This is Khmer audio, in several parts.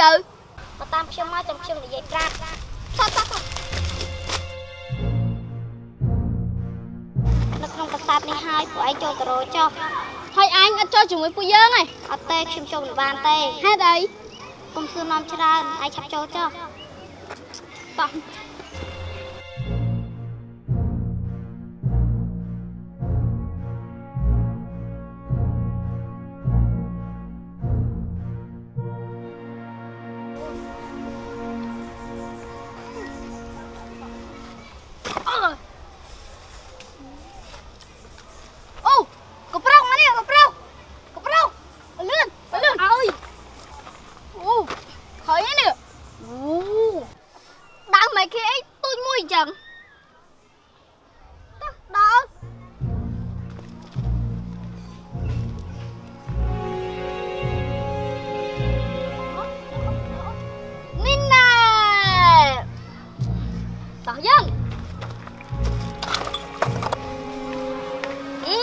ពួកគេមកយើមកតាមខ្ញុំមកចាំខ្ញុំនិយាយប្រាប់ថតថតថតនៅក្នុងប្រាសាទនេះហើយពួកឯងចូលទៅរកចុះហើយអញអត់ចូលជាមួយពួកយើងទេអត់ទេខ្ញុំចូលមិនបានទេហេតុអីកុំសួរនាំច្រើនឯងឆាប់ចូលចុះតោះ តោះយើងអឺ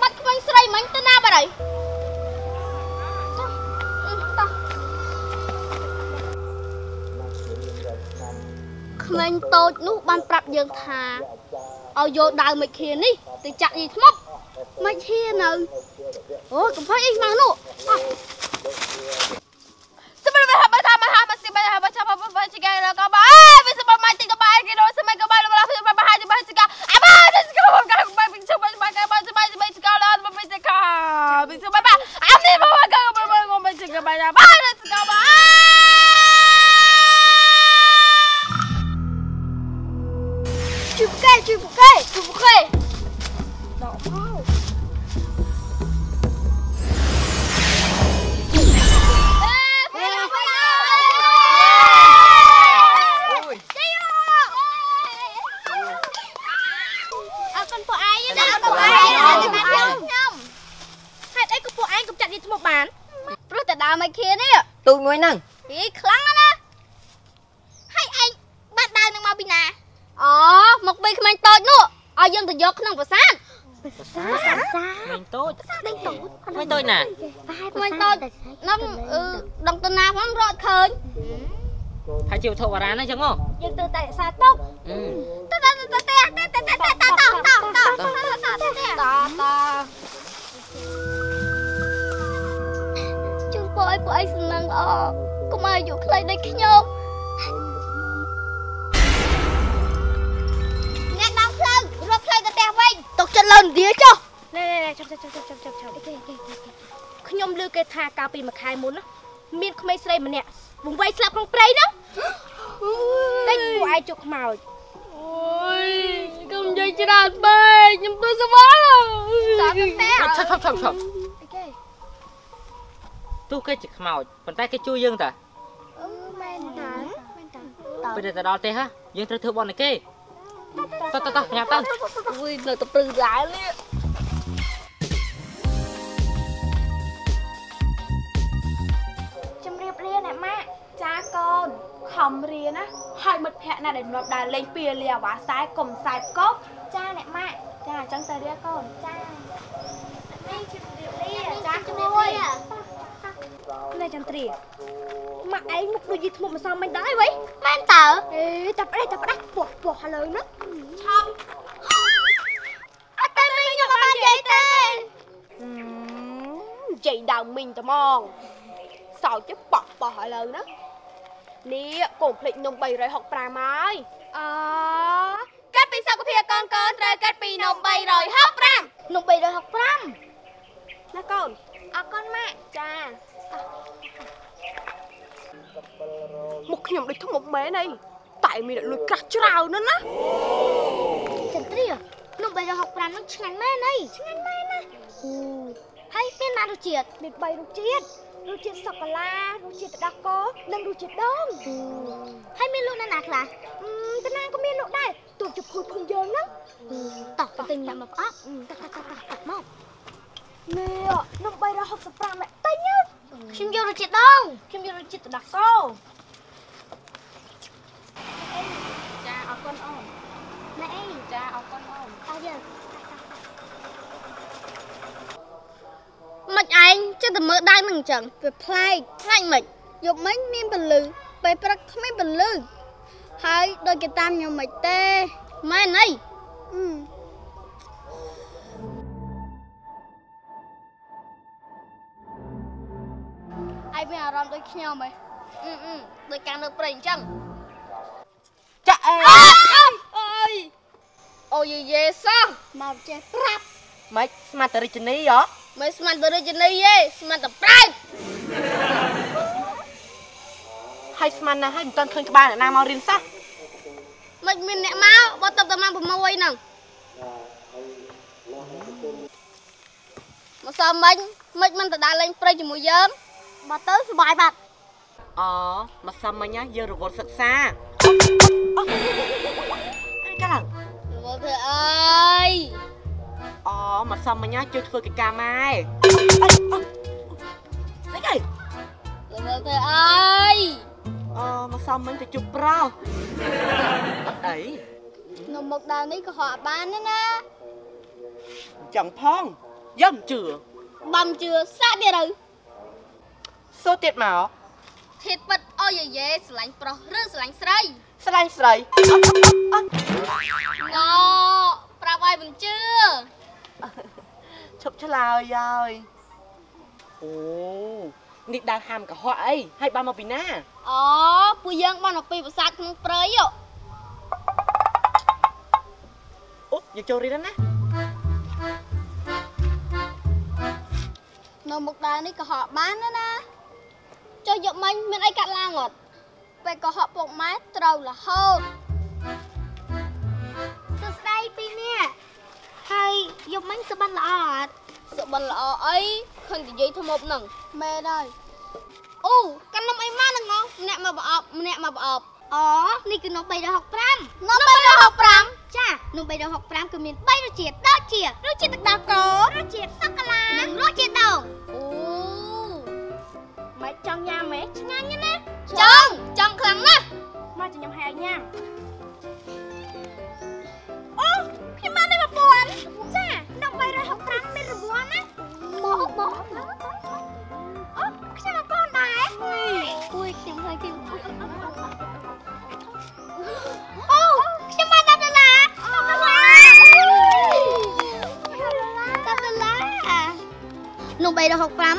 បាត់ក្មេងស្រីមិញទៅណាបាត់ហើយចុះអឺតោះក្មេងតូចនោះបានប្រាប់យើងថាឲ្យយកដាវមិចខៀននេះទៅចាក់យីថ្មប់មិចខៀននៅអូកំផុសអីមកនោះអោះ មេងតូចនឹងអឺដងតណាផងរត់ឃើញហើយជាវត្ថុបុរាណហ្នឹងចឹងហ៎យើងត្រូវតែរក្សាទុកអឺតតតតតតតតតតតតតតតតតតជូនពួកឲ្យពួកឯងសំណឹងល្អកុំឲ្យយកខ្លីដូចខ្ញុំអ្នកដល់ផ្លូវរត់ផ្លូវទៅផ្ទះវិញຕົកចិត្តលើនឌីចុះណែណែចាំចាំចាំចាំចាំចាំ ខ្ញុំឮគេថាកាលពីមួយខែមុនណាមានក្មេងស្រីម្នាក់វង្វេងស្លាប់ក្នុងព្រៃហ្នឹងតែពួកឯងជុកខ្មោចអូយកុំនិយាយច្រើនពេកខ្ញុំទៅសវល់តាមផ្ទះឆាប់ឆាប់ឆាប់ឆាប់អីគេទោះគេជាខ្មោចប៉ុន្តែគេជួយយើងតាអឺមែនតាមែនតាពេលតែទៅដល់ទេហ៎យើងត្រូវធ្វើបន់ឲ្យគេតោះតោះតោះញ៉ាំទៅអូយនៅតែព្រឹងដែរនេះ នខំរៀនណាហើយមិត្តភ័ក្តិណាដែលធ្លាប់ដើរលេងពីលាអាវ៉ាខ្សែកុំខ្សែកុកចាអ្នកម៉ាក់ចាអញ្ចឹងទៅរៀនកូនចានេះជំរាបលាចាជួយណែចន្ទ្រាម៉ាក់ឯងមុខដូចយីធ្មប់ម្សិលមិញដែរវ៉ៃមែនតើអេតែផ្ដេសតែផ្ដាស់ពោះពោះឥឡូវហ្នឹងឆប់អត់តែមីងខ្ញុំបាននិយាយទេនិយាយដើមមីងត្មងសោចទៅប៉ោះប៉ោះឥឡូវណា នេះកុំភ្លេចនំ365ហើយអកាត់ពីសុខភាពកូនកូនត្រូវកាត់ពីនំ365នំ365ណាកូនអរគុណម៉ាក់ចាមុខខ្ញុំដូចធ្មប់មែនអីតែមានអ្នកលួចក្រាស់ច្រើនណាស់ណាចន្ទ្រានំ365នោះឆ្ងាញ់មែនអីឆ្ងាញ់មែនណាហើយមានណារសជាតិមាន3រសជាតិ រសជាតិសូកូឡារសជាតិទឹកដោះគោនិងរសជាតិដូងហើយមានលក់នៅណាខ្លះអឺតាណាក៏មានលក់ដែរទូជពុយភូមិយើងហ្នឹងតោះទៅទិញញ៉ាំមកផ្អប់តោះតោះតោះតោះមកនេះនំ365អ្នកទិញណាខ្ញុំយករសជាតិដងខ្ញុំយករសជាតិទឹកដោះគោចាអរគុណអូនណែអីចាអរគុណអូនតោះយើង មិនឯងចិត្តតែមើលដៃនឹងអញ្ចឹងវាប្លែកប្លែកមិនយប់មិញមានពលឺពេលព្រឹកគ្មានពលឺហើយដូចគេតាមខ្ញុំមិនទេមែនអីអឺឯងមានអារម្មណ៍ដូចខ្ញុំហ៎អឺអឺដូចការនៅព្រៃអញ្ចឹងចាក់អេអើយអើយអូយយេសោះមកចេះប្រាប់ម៉េចស្មាតរិជនីហ៎ មិនស្មានទៅរាជនីទេស្មានតែប្រែតហើយស្មានណាស់ហើយមិនទាន់ឃើញក្បាលអ្នកណាមករៀនសោះមិនមានអ្នកមកបើតបតែម៉ោង6ហ្នឹងមកសមមិញមិនមិនទៅដើរលេងព្រៃជាមួយយើងបើទៅសុបាយបាត់អូមកសុំមិញណាយើងរវល់សិក្សាអីកាឡើងមកធ្វើអើយអូ មកសុំមិញណាជួយធ្វើកិច្ចការម៉ែស្អីគេមកធ្វើអើយអូមកសុំមិញទៅជប់ប្រុសអត់អីនៅមុខដើរនេះក៏ហក់បានដែរណាចង់ផងយើងមិនជឿបំជឿសាក់ទៀតទៅសួរទៀតមកធៀបពិតអូយយេស្រឡាញ់ប្រុសឬស្រឡាញ់ស្រីស្លាញ់ស្រីណូប្រាប់ឲ្យមិនជឿ ឈប់ឆ្លើយហើយអូនេះដើរហាមកុហកអីហើយបានមកពីណាអូពួកយើងបានមកពីប្រាសាទក្នុងព្រៃហ៎អូយើងចូលរៀនណានៅមុខដើរនេះក៏ហក់បានណាណាចុះយកមិញមានអីកាត់ឡើងអត់ពេលក៏ហក់ពុកម៉ែត្រូវរហូត យយប់មិញសុបិនល្អអត់សុបិនល្អអីឃើញនិយាយធ្មប់ហ្នឹងមែនហើយអូកាន់នំអីមកហ្នឹងងម្នាក់មកប្រអប់ម្នាក់មកប្រអប់អូនេះគឺនំ365នំ365ចានំ365គឺមាន3រសជាតិដូចជារសជាតិទឹកដោះគោរសជាតិសូកូឡានិងរសជាតិដូងអូមិនចង់ញ៉ាំហ៎ឆ្ងាញ់ណាស់ចង់ចង់ខ្លាំងណាស់មកជំនុំហើយញ៉ាំ 65មានរង្វាន់ណាមកមកអូខ្ញុំអត់បានដែរអុយខ្ញុំហើយគេអូខ្ញុំបាន10ដុល្លារ10ដុល្លារ10ដុល្លារនំ365ហ្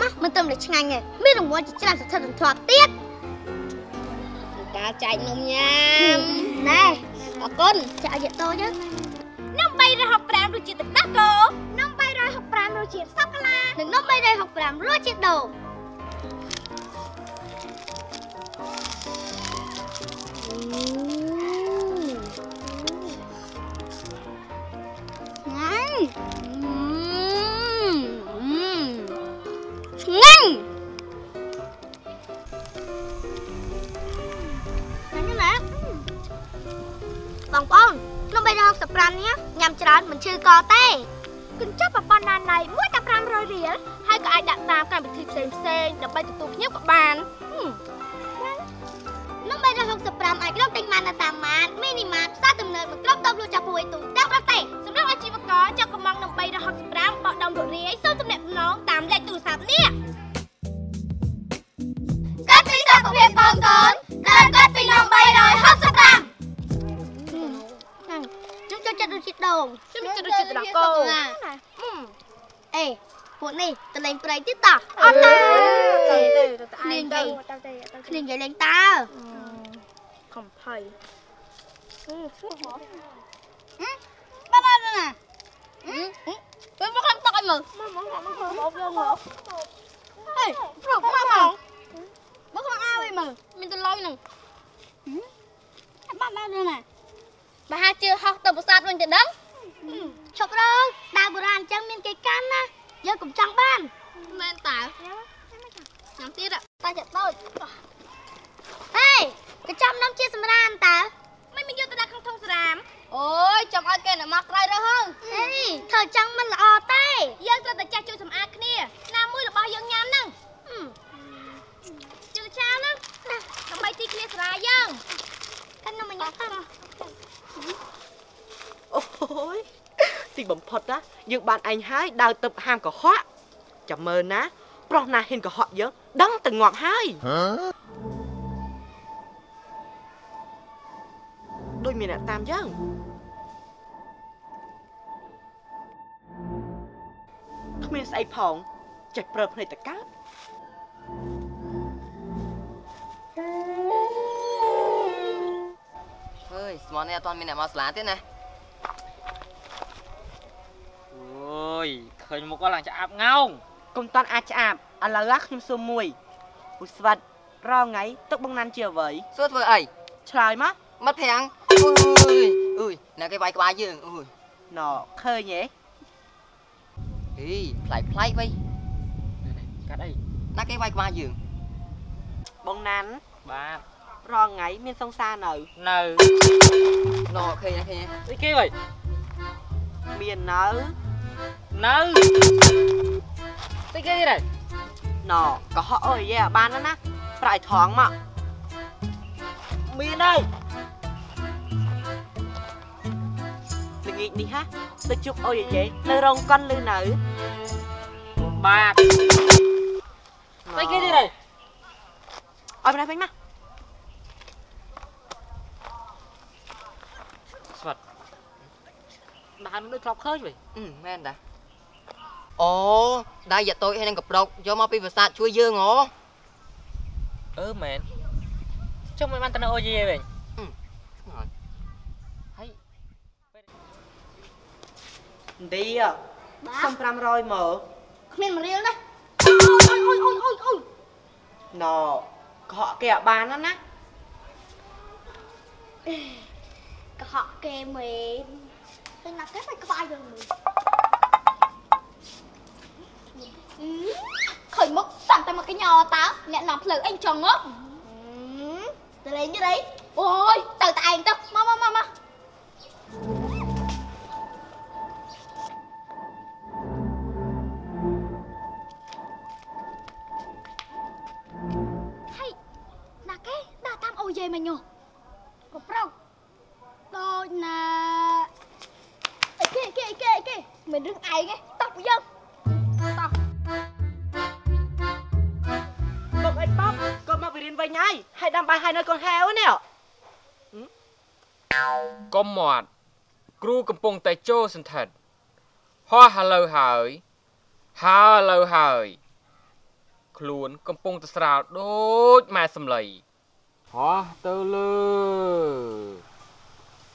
នឹងមិនត្រឹមតែឆ្ងាញ់ទេមានរង្វាន់ជាច្រើនសន្ធឹកសន្ធាប់ទៀតការចែកនំញ៉ាំណែអរគុណចាក់យកតូចណាំ365រសជាតិទឹកដោះគោ នំ365រសជាតិសូកូឡានិងនំ365រសជាតិដូងឆ្ងាញ់ឆ្ងាញ់ហ្នឹងណាបងប្អូននំ365នេះញ៉ាំច្រើនមិនឈឺកទេគិនចាប់ប្រព័ន្ធណាណៃមួយតែ500រៀលហើយក៏អាចដាក់តាមកម្មវិធីផ្សេងផ្សេងៗដើម្បីទទួលភ្ញៀវក៏បាននំ365អាចក្រុមទិញបាននៅតាមម៉ាតមីនីម៉ាតផ្សារទំនើបនិងក្រុមតូបលក់ចាប់ពួយទូទាំងប្រទេសសម្រាប់អាជីវករចង់កម្មងនំ365បោះដុំរករាយសូមទំនាក់ទំនងតាមលេខទូរស័ព្ទនេះកាត់ពីសុខភាពកូនកូនដើរកាត់ពីនំ365ខ្ញុំចូលចិត្តរសជាតិដូងខ្ញុំចូលចិត្តរសជាតិទឹកដោះគោ អេពួកនេះទៅលេងព្រៃទៀតតោះអត់ទេគ្នានិយាយគ្នានិយាយលេងតើកំភៃបានអត់ណាពេលមកខ្ញុំតក់ឲ្យមើលមកមកមកមកយកមកហេប្រុសមកមកមកក្នុងអាវឲ្យមើលមានទៅលុយហ្នឹងបានបានណាបើហាជឿហោះទៅប្រាសាទវិញទៅដឹង ឈប់រងដើរបុរាណអញ្ចឹងមានគេកាន់ណាយើងកុំចង់បានមែនតើញ៉ាំទៀតតែចិត្តតូចហេកញ្ចប់នំជាសម្រាមតើមិនមានយកទៅដាក់ក្នុងធុងស្រាមអូយចង់ឲ្យគេអ្នកមកក្រោយរើហើយហេធ្វើចឹងមិនល្អទេយើងត្រូវតែចាស់ជួយសម្អាតគ្នាណាមួយរបស់យើងញ៉ាំហ្នឹងជឿចាណាដើម្បីទីគ្នាស្រាយើងកាន់នំញ៉ាំទៅ អូយទីបំផុតណាយើងបានឯងហើយដើរទៅហាមកុហកចាំមើលណា ប្រុសណាហ៊ានកុហកយើងដឹងតែងាប់ហើយដូចមានអ្នកតាមយើងគ្មានស្អីផងចេះប្រើភ្នែកតកើតអើយស្មោះនេះអត់ទាន់មានអ្នកមកស្លាទៀតណា អូយ ឃើញមុខគាត់ឡើងឆ្អាប់ងោងកុំតន់អាចឆ្អាបឥឡូវហ่ะខ្ញុំសួរមួយឧស្វាត់រងថ្ងៃទឹកបងណាន់ជាអ្វីសួរធ្វើអីឆ្លើយមកមិត្តប្រាំងអើយអើយអ្នកគេវាយក្បាលយើងអើយណ៎ឃើញទេហីប្លែកប្លែកវៃកាត់អីអ្នកគេវាយក្បាលយើងបងណាន់បាទរងថ្ងៃមានសង្សារនៅនៅណឃើញឃើញអីគេវ៉ៃមាននៅ នៅតិចគេទៀតណ៎កុហកអើយយេបានណាប្រាក់ថងមកមានហើយល្ងាចនេះហាទៅជប់អុយយាយនៅរោងកុនឬនៅបាទទៅគេទៀតហើយអត់ប្រេះពេញមកស្វាត់បានមិនដូចធ្លាប់ឃើញវិញមែនតា អូដៃយ៉ាតូចហើយនឹងកប្រុកយកមកពីប្រាសាទជួយយើងហ៎អឺមែនចុះមិនបានទៅនៅអូយេវិញហើយឌីសុំ500មកគ្មានមករៀលណាអូយអូយអូយអូយអូយអូយណ៎កុហកគេអត់បានណាណាកុហកគេមែនតែណាស់តែក្បាលយើងមើល ឃើញមុខសាំតែមកកញ្ញោតើអ្នកនាំផ្លូវអីចង់ហ៎ទៅលេងទៅអីអូយទៅតែឯងទៅមកមកមកមក រៀនវិញហើយហើយដាំបាយហើយនៅកូនហែវនេះកុំមាត់គ្រូកំពុងតែចូលសន្ធិដ្ឋហោះឥឡូវហើយហើឥឡូវហើយខ្លួនកំពុងតែស្រាលដូចម៉ែសំឡីហោះទៅលើ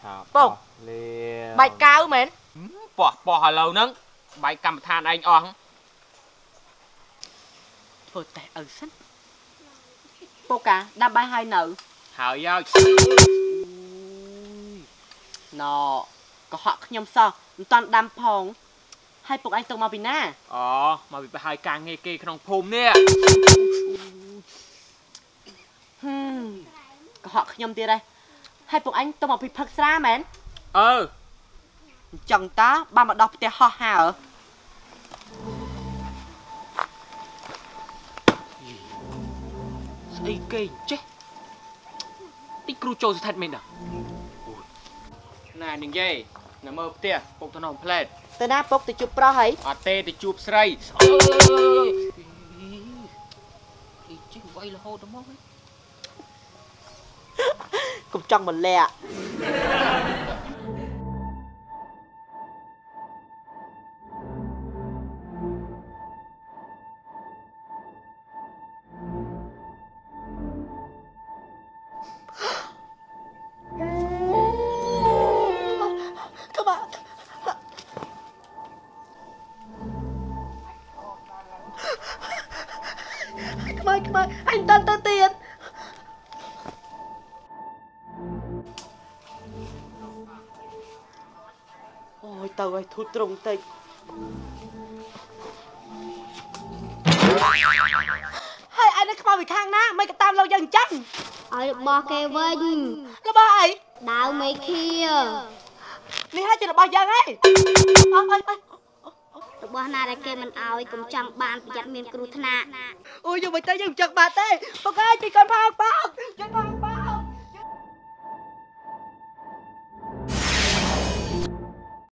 ថាពុកលាបាច់កៅមែនប៉ោះប៉ោះឥឡូវហ្នឹងបែកកម្មដ្ឋានឯងអស់ធ្វើតែឪសិន ពុកកាដាំបាយហើយនៅហើយហើយណ៎កុហកខ្ញុំសោះមិនតាន់ដាំផងហើយពុកឯងទៅមកពីណាអូមកពីប្រហើយការងារគេក្នុងភូមិនេះហឹមកុហកខ្ញុំទៀតហើយហើយពុកឯងទៅមកពីផឹកស្រាមែនអឺអញ្ចឹងតើបានមកដោះផ្ទះហោះហើ ស្អីគេចេះតិចគ្រូចូលសន្ធិដ្ឋមែនតាណែនិយាយនៅមើលផ្ទះពុកទៅក្នុងផ្លែតទៅណាពុកទៅជួបប្រុសហើយអត់ទេទៅជួបស្រីអើយគេជិះវាយរហូតទៅមកហីកុំចង់មកលាក់ក្ធូរត្រង់តិចហើយឯនេះខ្មៅពីខាងណាមិនក៏តាមលោកយើងអញ្ចឹងឲ្យរបស់គេវិញរបស់អីដាវមេឃានេះហើយជារបស់យើងហើយអស់អស់អស់របស់ណាដែលគេមិនឲ្យកុំចង់បានប្រយ័ត្នមានគ្រោះថ្នាក់អូយយកមិនទៅយើងចង់បាត់ទេបងអើយពីកូនផងបងជួយផង